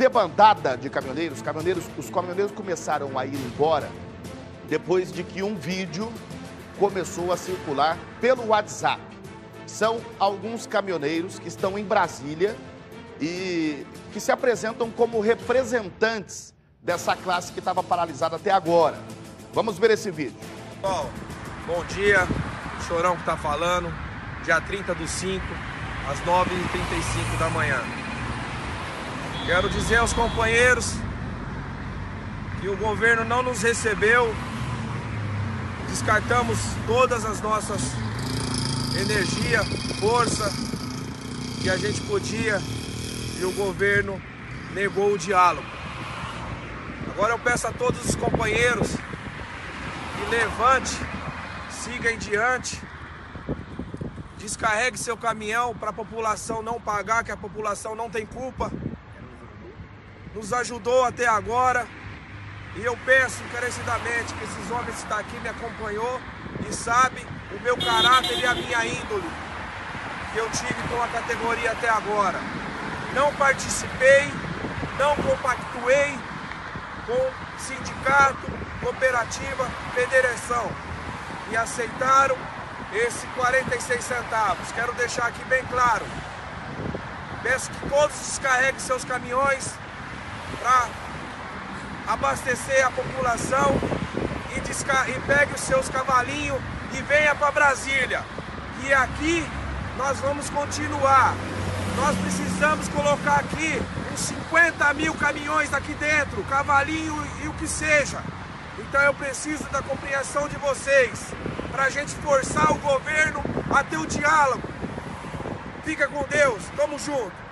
debandada de caminhoneiros, caminhoneiros, os caminhoneiros começaram a ir embora depois de que um vídeo começou a circular pelo WhatsApp. São alguns caminhoneiros que estão em Brasília e que se apresentam como representantes dessa classe que estava paralisada até agora. Vamos ver esse vídeo. Bom, bom dia, Chorão que está falando, dia 30 do 5, às 9h35 da manhã. Quero dizer aos companheiros que o governo não nos recebeu, descartamos todas as nossas energia, força que a gente podia e o governo negou o diálogo. Agora eu peço a todos os companheiros que levante, siga em diante, descarregue seu caminhão para a população não pagar, que a população não tem culpa. Nos ajudou até agora. E eu peço encarecidamente que esses homens que estão aqui me acompanhou e sabe o meu caráter e a minha índole que eu tive com a categoria até agora. Não participei, não compactuei com sindicato, cooperativa, federação e aceitaram esse 46 centavos. Quero deixar aqui bem claro. Peço que todos descarreguem seus caminhões para abastecer a população e, e pegue os seus cavalinhos e venha para Brasília. E aqui nós vamos continuar. Nós precisamos colocar aqui uns 50 mil caminhões aqui dentro, cavalinho e o que seja. Então eu preciso da compreensão de vocês para a gente forçar o governo a ter o diálogo. Fica com Deus, tamo junto.